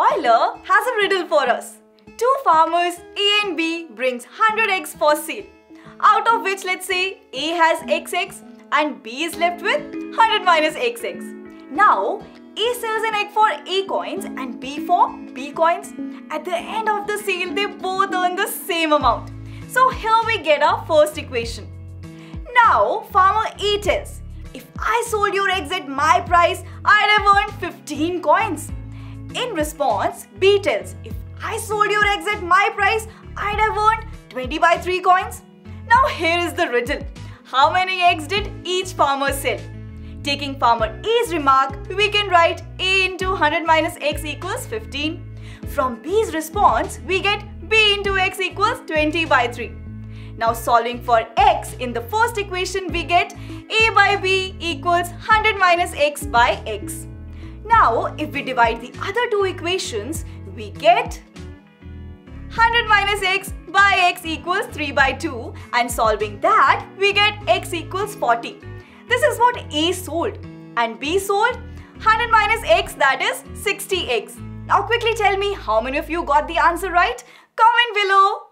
Euler has a riddle for us. Two farmers A and B brings 100 eggs for sale. Out of which let's say A has XX and B is left with 100 minus XX. Now A sells an egg for A coins and B for B coins. At the end of the sale they both earn the same amount. So here we get our first equation. Now farmer A tells, if I sold your eggs at my price, I'd have earned 15 coins. In response, B tells, if I sold your eggs at my price, I'd have earned 20 by 3 coins. Now here is the riddle. How many eggs did each farmer sell? Taking farmer A's remark, we can write A into 100 minus x equals 15. From B's response, we get B into x equals 20 by 3. Now solving for x in the first equation, we get A by B equals 100 minus x by x. Now, if we divide the other two equations, we get 100 minus x by x equals 3 by 2 and solving that, we get x equals 40. This is what A sold and B sold 100 minus x that is 60x. Now quickly tell me how many of you got the answer right? Comment below.